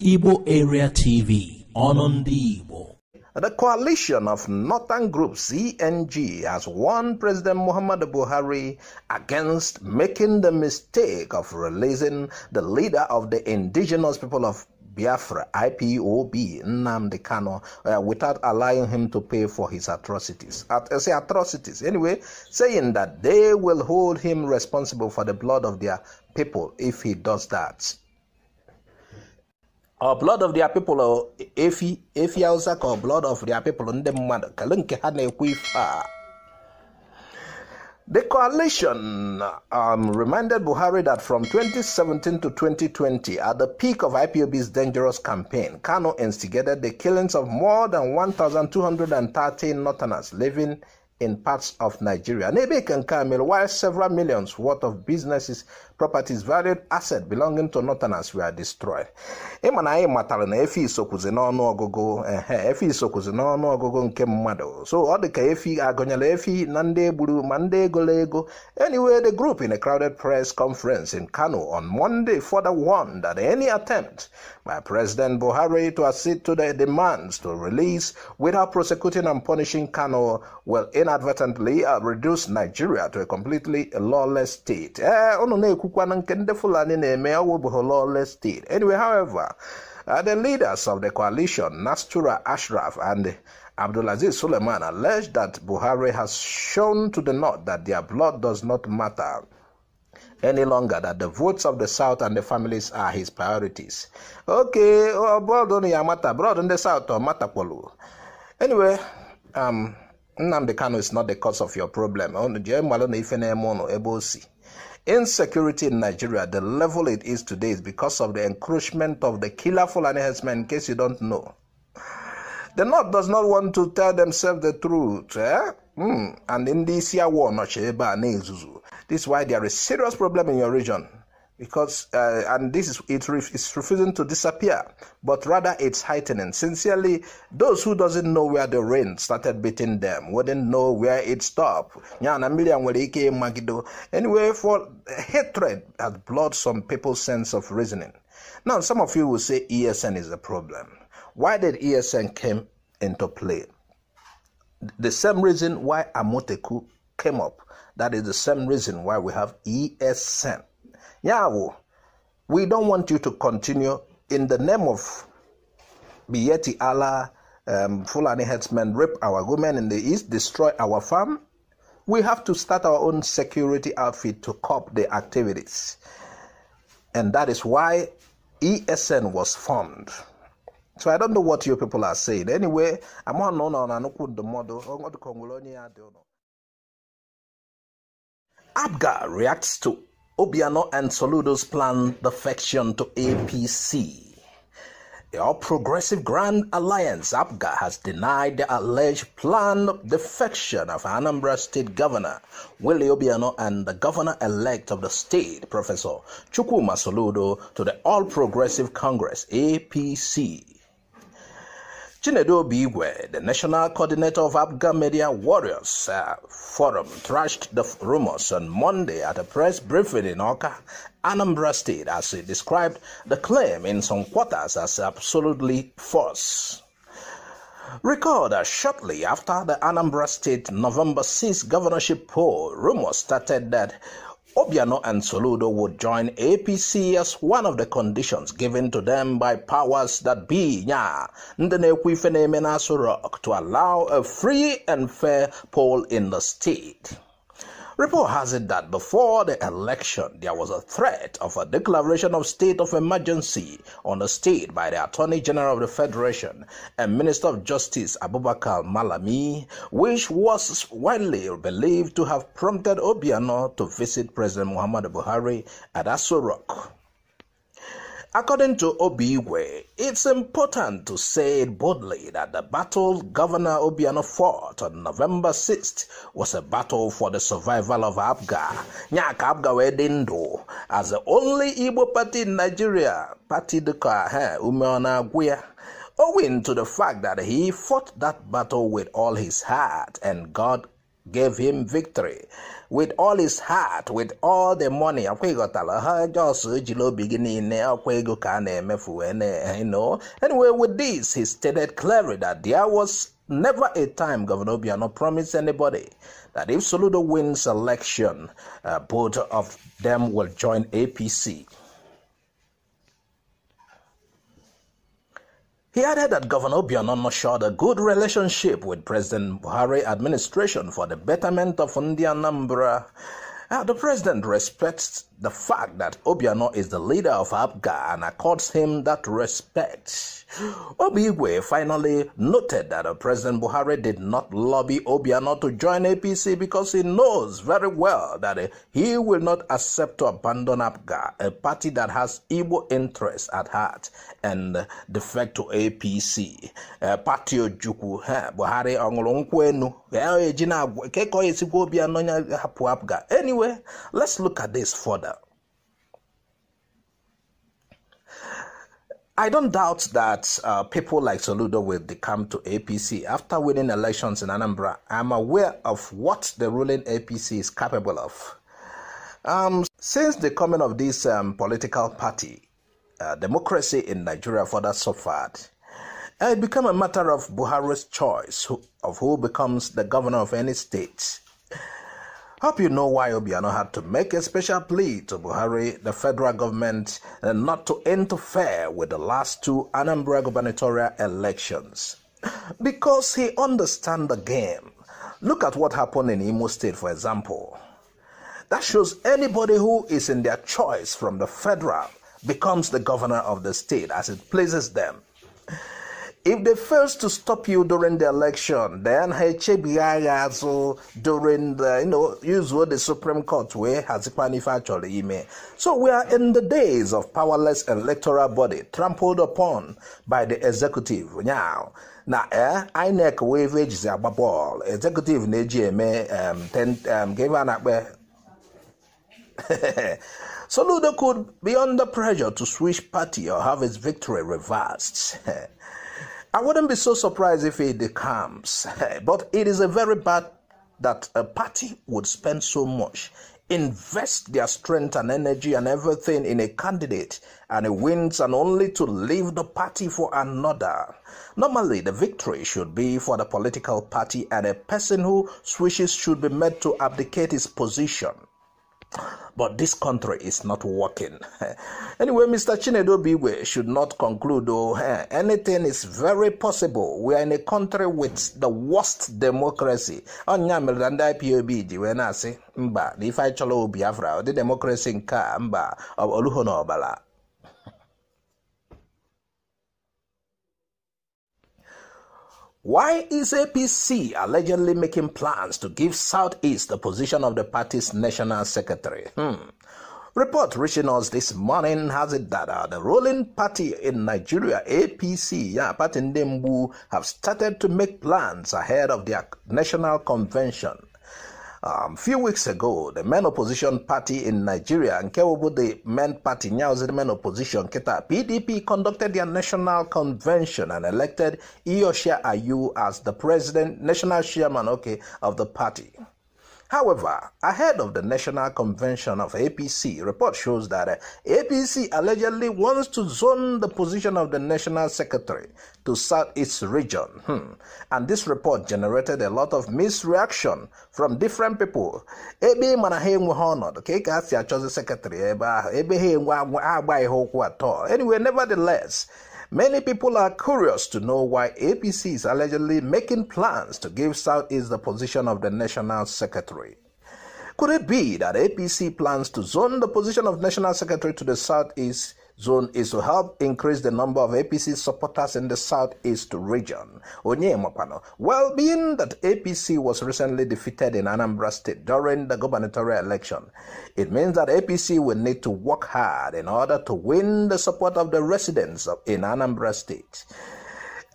Igbo Area TV, on on the Igbo. The coalition of northern Group CNG has warned President Muhammadu Buhari against making the mistake of releasing the leader of the indigenous people of Biafra, IPOB, Nnamdi Kanu, uh, without allowing him to pay for his atrocities. At, uh, say atrocities, anyway, saying that they will hold him responsible for the blood of their people if he does that. Blood of their people, blood of their people a The coalition um, reminded Buhari that from 2017 to 2020, at the peak of IPOB's dangerous campaign, Kanu instigated the killings of more than 1,213 Northerners living in parts of Nigeria. Nebe Kamil, while several millions worth of businesses, properties, valued asset belonging to Northerners were destroyed. ịma na anyị matara na efi isokwuzi n'ọnụ ọgụgụ ehe efi isokwuzi n'ọnụ ọgụgụ nke mmadụ so ọ dị ka efi agụnyere efi na ndị egburu ma ndị egolo ego anyway the group in a crowded press conference in Kano on Monday further warned that any attempt by President Buhari to accede to the demands to release without prosecuting and punishing Kanu will inadvertently uh, reduce Nigeria to a completely lawless state. Eh, unu nke ndị Fulani na-eme state. Anyway, however, uh, the leaders of the coalition, Nastura Ashraf and Abdulaziz Suleiman, alleged that Buhari has shown to the North that their blood does not matter any longer, that the votes of the South and the families are his priorities. Okay, only matter, blood in the South or matter. Anyway, um, Nnamdi Kanu is not the cause of your problem. Insecurity in Nigeria, the level it is today, is because of the encroachment of the killer Fulani herdsmen, in case you don't know. The North does not want to tell themselves the truth. Eh? Mm. And in this year war, this is why there is a serious problem in your region because uh, and this is it ref, it's refusing to disappear but rather it's heightening. Sincerely those who doesn't know where the rain started beating them wouldn't know where it stopped. Anyway for hatred has blurred some people's sense of reasoning. Now some of you will say esn is the problem. Why did esn came into play? The same reason why Amotekun came up. That is the same reason why we have esn Yahweh, we don't want you to continue in the name of Miyetti Allah, um, Fulani headsmen rape our women in the east, destroy our farm. We have to start our own security outfit to cope the activities. And that is why ESN was formed. So I don't know what you people are saying. Anyway, I'm on the model. APGA reacts to Obiano and Soludo's planned defection to APC. The All Progressive Grand Alliance, APGA, has denied the alleged planned defection of Anambra State Governor Willie Obiano and the Governor-elect of the state, Professor Chukwuma Soludo, to the All Progressive Congress, APC. Chinedu Bigwe, the national coordinator of APGA Media Warriors uh, Forum, thrashed the rumors on Monday at a press briefing in Awka, Anambra State, as he described the claim in some quarters as absolutely false. Recall that shortly after the Anambra State November 6 governorship poll, rumors started that Obiano and Soludo would join APC as one of the conditions given to them by powers that be nya to allow a free and fair poll in the state. Report has it that before the election, there was a threat of a declaration of state of emergency on the state by the Attorney General of the Federation and Minister of Justice Abubakar Malami, which was widely believed to have prompted Obiano to visit President Muhammadu Buhari at Aso Rock. According to Obiwe, it's important to say it boldly that the battle Governor Obiano fought on November 6th was a battle for the survival of APGA. Nyaka APGA Wedendo, as the only Igbo party in Nigeria, party duka Umeona Guya, owing to the fact that he fought that battle with all his heart and God gave him victory with all his heart, with all the money. you know. Anyway, with this, he stated clearly that there was never a time Governor Obiano promised anybody that if Soludo wins election, uh, both of them will join APC. He added that Governor Obiano nurtured a good relationship with President Buhari administration for the betterment of Indian Anambra uh, the president respects the fact that Obiano is the leader of APGA and accords him that respect. Obiwe finally noted that President Buhari did not lobby Obiano to join APC because he knows very well that he will not accept to abandon APGA, a party that has Igbo interests at heart, and defect to APC. Uh, party Ojukwu, Buhari kekọ esikwa Obiano hapụ. Anyway, let's look at this further. I don't doubt that uh, people like Soludo will come to APC after winning elections in Anambra. I'm aware of what the ruling APC is capable of. Um, since the coming of this um, political party, uh, democracy in Nigeria further suffered. It became a matter of Buhari's choice of who becomes the governor of any state. Hope you know why Obiano had to make a special plea to Buhari, the federal government, uh, not to interfere with the last two Anambra gubernatorial elections. Because he understands the game. Look at what happened in Imo State, for example. That shows anybody who is in their choice from the federal becomes the governor of the state as it pleases them. If they fail to stop you during the election, then also during the, you know, usually the Supreme Court way has actually email. So we are in the days of powerless electoral body trampled upon by the executive. Now, na eh, INEC ejizi agba bọọlụ executive na-eji eme um, ten, um, gave an akpe Soludo could be under pressure to switch party or have his victory reversed. I wouldn't be so surprised if it comes, but it is a very bad that a party would spend so much, invest their strength and energy and everything in a candidate, and it wins, and only to leave the party for another. Normally, the victory should be for the political party, and a person who switches should be made to abdicate his position. But this country is not working. anyway, Mr. Chinedo Biwe should not conclude, though, anything is very possible. We are in a country with the worst democracy. Onya mere ndị IPOB ji wee na-asị mba na ife anyị chọrọ Biafra ụdị democracy nke a mba oluho na ọbara Why is APC allegedly making plans to give Southeast the position of the party's national secretary? Hmm. Report reaching us this morning has it that uh, the ruling party in Nigeria, APC, yeah, Party Ndembu, have started to make plans ahead of their national convention. A um, few weeks ago, the main opposition party in Nigeria, Nkewobu, the main party, the main opposition, Keta, PDP, conducted their national convention and elected Iyorchia Ayu as the president, national chairman, okay, of the party. However, ahead of the National Convention of APC, report shows that uh, APC allegedly wants to zone the position of the National Secretary to Southeast region. Hmm. And this report generated a lot of misreaction from different people. Ebe mana ha ha ọnọdụ ka ị ka si achọzi sekretary ebe ahụ ebe. Anyway, nevertheless, Many people are curious to know why APC is allegedly making plans to give Southeast the position of the National Secretary. Could it be that APC plans to zone the position of National Secretary to the Southeast zone is to help increase the number of APC supporters in the southeast region. Well, being that APC was recently defeated in Anambra State during the gubernatorial election, it means that APC will need to work hard in order to win the support of the residents of, in Anambra State.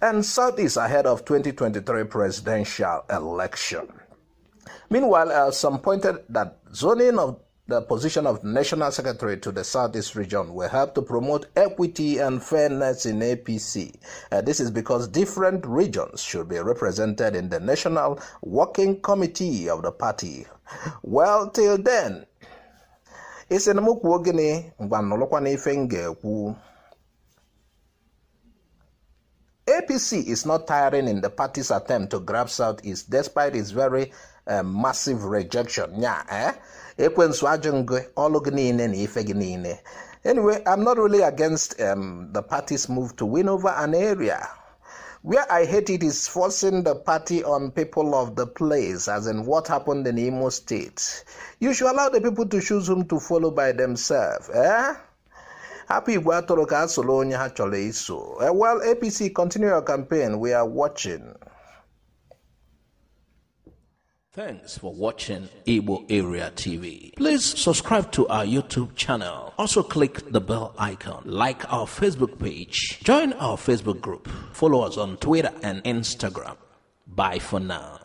And Southeast ahead of 2023 presidential election. Meanwhile, uh, some pointed that zoning of the position of National Secretary to the Southeast region will help to promote equity and fairness in APC. Uh, this is because different regions should be represented in the National Working Committee of the party. Well, till then, isi na m APC is not tiring in the party's attempt to grab Southeast despite its very massive rejection. Yeah, eh? Anyway, I'm not really against um, the party's move to win over an area. Where I hate it is forcing the party on people of the place, as in what happened in Imo State. You should allow the people to choose whom to follow by themselves. Eh? Happy Igbo atụrụ ka a. Eh, well, APC, continue your campaign. We are watching. Thanks for watching Igbo Area TV. Please subscribe to our YouTube channel. Also click the bell icon. Like our Facebook page. Join our Facebook group. Follow us on Twitter and Instagram. Bye for now.